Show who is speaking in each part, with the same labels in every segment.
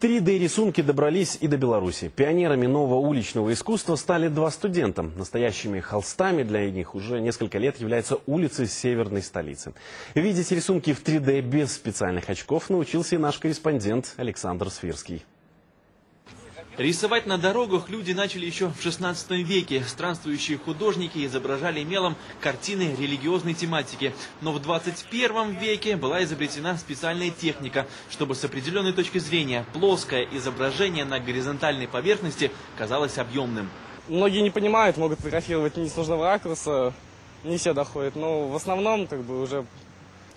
Speaker 1: 3D-рисунки добрались и до Беларуси. Пионерами нового уличного искусства стали два студента. Настоящими холстами для них уже несколько лет являются улицы северной столицы. Видеть рисунки в 3D без специальных очков научился и наш корреспондент Александр Свирский.
Speaker 2: Рисовать на дорогах люди начали еще в 16 веке. Странствующие художники изображали мелом картины религиозной тематики. Но в 21 веке была изобретена специальная техника, чтобы с определенной точки зрения плоское изображение на горизонтальной поверхности казалось объемным.
Speaker 3: Многие не понимают, могут фотографировать не с нужного ракурса, не все доходят. Но в основном как бы уже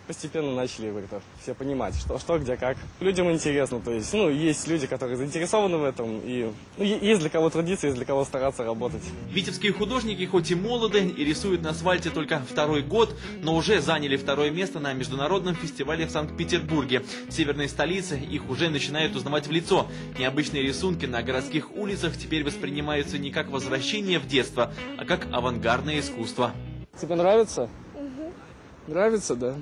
Speaker 3: постепенно начали как-то все понимать, что, что, где, как. Людям интересно, то есть, ну, есть люди, которые заинтересованы в этом, и ну, есть для кого трудиться, есть для кого стараться работать.
Speaker 2: Витебские художники хоть и молоды и рисуют на асфальте только второй год, но уже заняли второе место на международном фестивале в Санкт-Петербурге. В северной столице их уже начинают узнавать в лицо. Необычные рисунки на городских улицах теперь воспринимаются не как возвращение в детство, а как авангардное искусство.
Speaker 4: Тебе нравится? Нравится, да.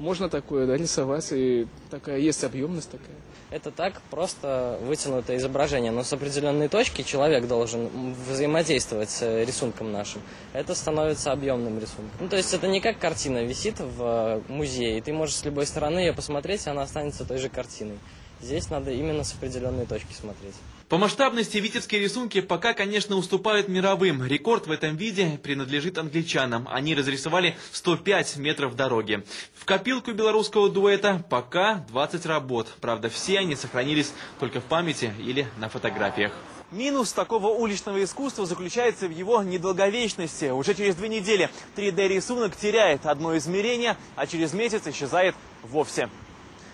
Speaker 4: Можно такое, да, рисовать, и такая есть объемность такая.
Speaker 5: Это так просто вытянутое изображение, но с определенной точки человек должен взаимодействовать с э, рисунком нашим. Это становится объемным рисунком. Ну, то есть это не как картина висит в э, музее, ты можешь с любой стороны ее посмотреть, и она останется той же картиной. Здесь надо именно с определенной точки смотреть.
Speaker 2: По масштабности витебские рисунки пока, конечно, уступают мировым. Рекорд в этом виде принадлежит англичанам. Они разрисовали 105 метров дороги. В копилку белорусского дуэта пока 20 работ. Правда, все они сохранились только в памяти или на фотографиях. Минус такого уличного искусства заключается в его недолговечности. Уже через две недели 3D-рисунок теряет одно измерение, а через месяц исчезает вовсе.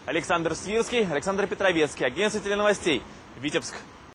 Speaker 2: Александр Свирский, Александр Петровецкий, агентство теленовостей, Витебск.